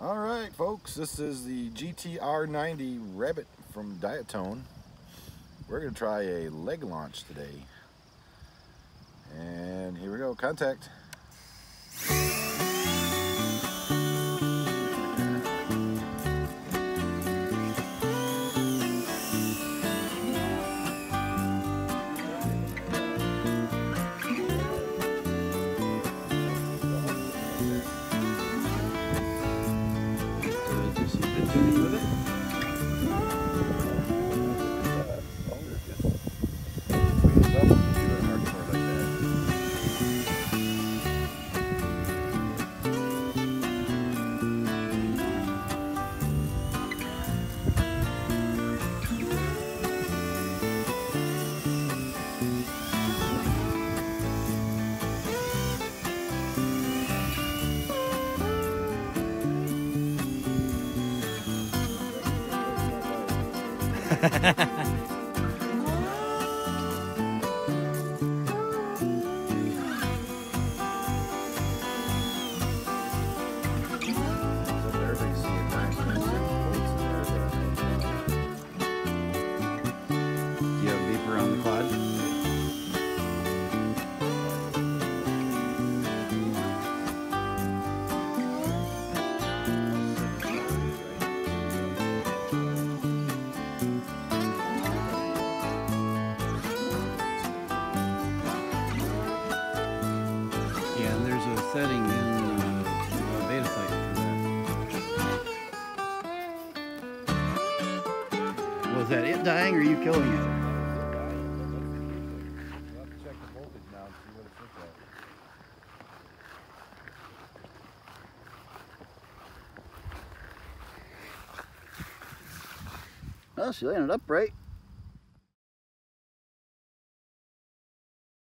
All right, folks, this is the GTR90 Rabbit from Diatone. We're gonna try a leg launch today. And here we go, contact. Ha ha ha ha. Setting in uh, beta site for that. Was that it dying or you killing it? Well, she landed upright.